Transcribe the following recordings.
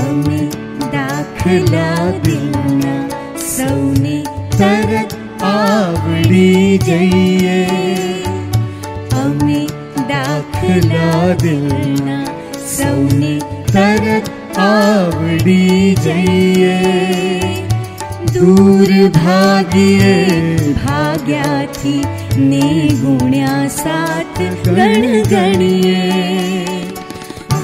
हमें दाखला देना आवड़ी जाइए। हमें दाखला देना सौने तरत आवड़ी जाइए। दूर भागिए। भाग्याथी ने गुण्या साथ गण गणिये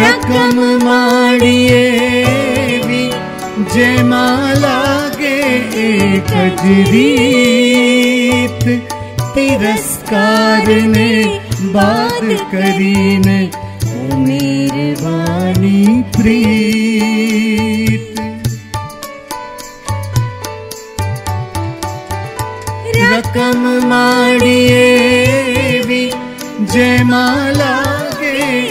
रकम माड़िए भी जयमाला के एक रीत तिरस्कार ने बात करीन कम माजरि बाली रकम माड़िए भी जयमाला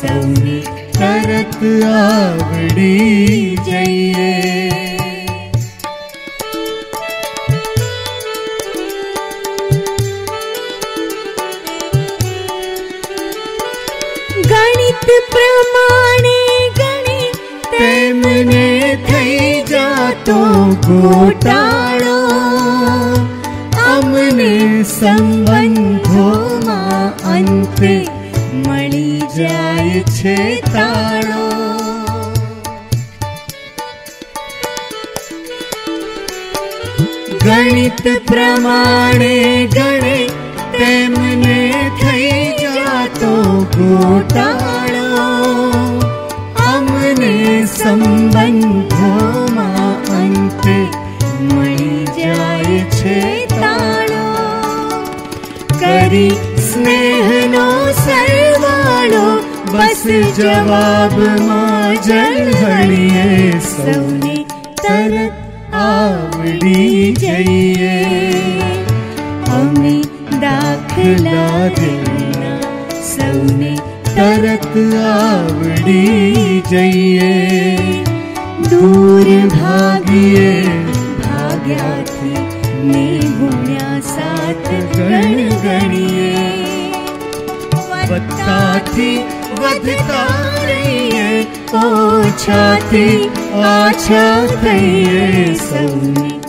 સૌને તરત આવડી જઈએ ગણિત પ્રમાણે ગણે તેમને થઈ જાતો ગોટાળો અમને સંબંધોમાં અંતે મળી જાય છે તાળો ગણિત પ્રમાણે ગણે તેમને થઈ જાતો ગોટાળો અમને સંબંધોમાં અંતે મળી જાય છે તાળો કરી સ્નેહનો સરવાળો बस जवाब माजल हरिए सौने, तर आवडी जइए हमें दाखला देना सौने, तरत आवडी जइए दूर भागिये भाग्या साथ छाती बधकारिए ओ छाती आ छातइए सन्नी